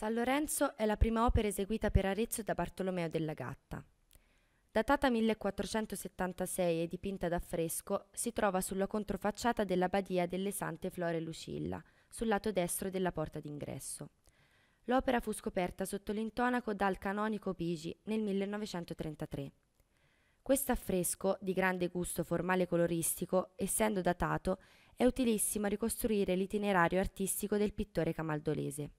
San Lorenzo è la prima opera eseguita per Arezzo da Bartolomeo della Gatta. Datata 1476 e dipinta da fresco, si trova sulla controfacciata della badia delle Sante Flore Lucilla, sul lato destro della porta d'ingresso. L'opera fu scoperta sotto l'intonaco dal canonico Pigi nel 1933. Questo affresco, di grande gusto formale e coloristico, essendo datato, è utilissimo a ricostruire l'itinerario artistico del pittore camaldolese.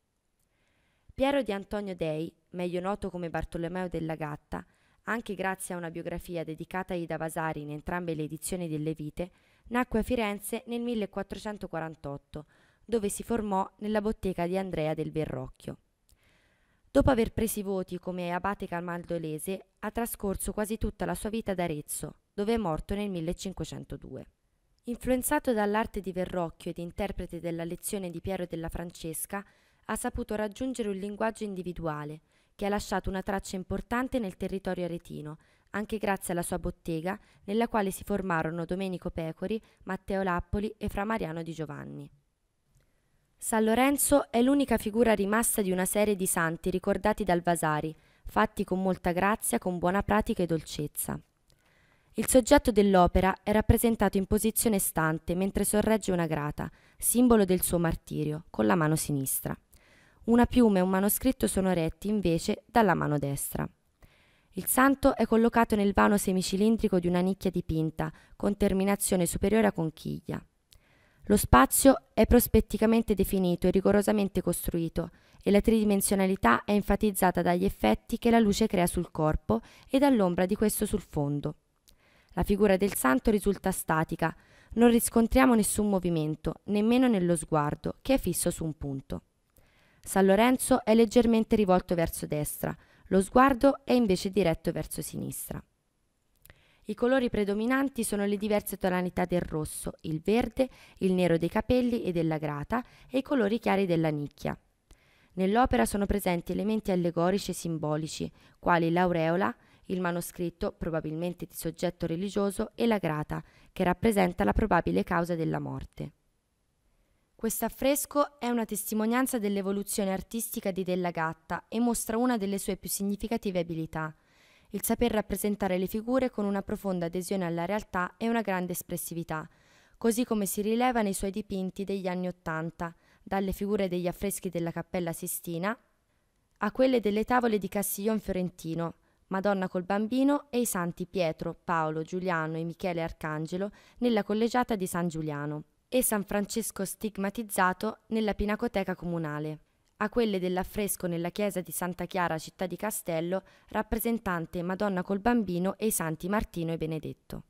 Piero di Antonio Dei, meglio noto come Bartolomeo della Gatta, anche grazie a una biografia dedicata a Ida Vasari in entrambe le edizioni delle vite, nacque a Firenze nel 1448, dove si formò nella bottega di Andrea del Verrocchio. Dopo aver preso i voti come abate camaldolese, ha trascorso quasi tutta la sua vita ad Arezzo, dove è morto nel 1502. Influenzato dall'arte di Verrocchio ed interprete della lezione di Piero della Francesca, ha saputo raggiungere un linguaggio individuale, che ha lasciato una traccia importante nel territorio aretino, anche grazie alla sua bottega, nella quale si formarono Domenico Pecori, Matteo Lappoli e Fra Mariano di Giovanni. San Lorenzo è l'unica figura rimasta di una serie di santi ricordati dal Vasari, fatti con molta grazia, con buona pratica e dolcezza. Il soggetto dell'opera è rappresentato in posizione stante mentre sorregge una grata, simbolo del suo martirio, con la mano sinistra. Una piuma e un manoscritto sono retti invece dalla mano destra. Il santo è collocato nel vano semicilindrico di una nicchia dipinta, con terminazione superiore a conchiglia. Lo spazio è prospetticamente definito e rigorosamente costruito e la tridimensionalità è enfatizzata dagli effetti che la luce crea sul corpo e dall'ombra di questo sul fondo. La figura del santo risulta statica, non riscontriamo nessun movimento, nemmeno nello sguardo, che è fisso su un punto. San Lorenzo è leggermente rivolto verso destra, lo sguardo è invece diretto verso sinistra. I colori predominanti sono le diverse tonalità del rosso, il verde, il nero dei capelli e della grata e i colori chiari della nicchia. Nell'opera sono presenti elementi allegorici e simbolici, quali l'aureola, il manoscritto, probabilmente di soggetto religioso, e la grata, che rappresenta la probabile causa della morte. Questo affresco è una testimonianza dell'evoluzione artistica di Della Gatta e mostra una delle sue più significative abilità, il saper rappresentare le figure con una profonda adesione alla realtà e una grande espressività, così come si rileva nei suoi dipinti degli anni Ottanta, dalle figure degli affreschi della Cappella Sistina a quelle delle tavole di Castiglion Fiorentino, Madonna col Bambino e i santi Pietro, Paolo, Giuliano e Michele Arcangelo nella collegiata di San Giuliano e San Francesco stigmatizzato nella Pinacoteca Comunale, a quelle dell'affresco nella chiesa di Santa Chiara città di Castello, rappresentante Madonna col Bambino e i santi Martino e Benedetto.